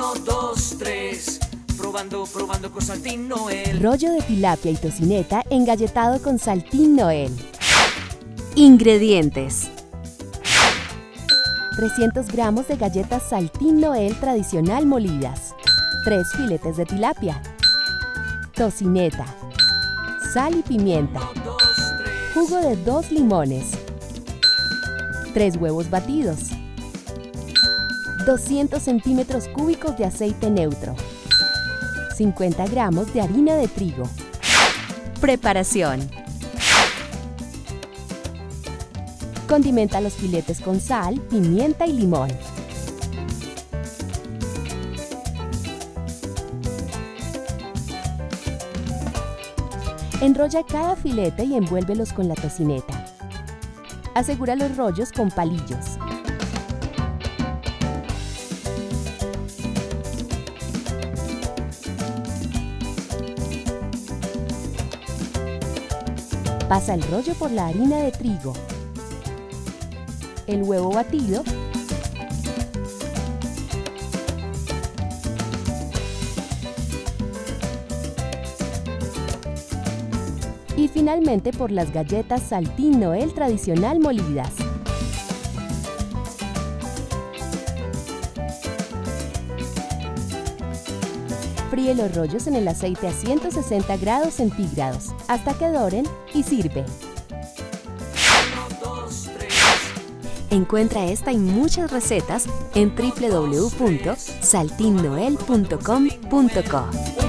Uno, dos, tres. Probando, probando con Saltín Noel. Rollo de tilapia y tocineta engalletado con Saltín Noel. Ingredientes. 300 gramos de galletas Saltín Noel tradicional molidas. 3 filetes de tilapia. Tocineta. Sal y pimienta. Jugo de 2 limones. 3 huevos batidos. 200 centímetros cúbicos de aceite neutro. 50 gramos de harina de trigo. Preparación. Condimenta los filetes con sal, pimienta y limón. Enrolla cada filete y envuélvelos con la tocineta. Asegura los rollos con palillos. Pasa el rollo por la harina de trigo, el huevo batido y finalmente por las galletas Saltín Noel tradicional molidas. Fríe los rollos en el aceite a 160 grados centígrados hasta que doren y sirve. Encuentra esta y muchas recetas en www.saltinnoel.com.co.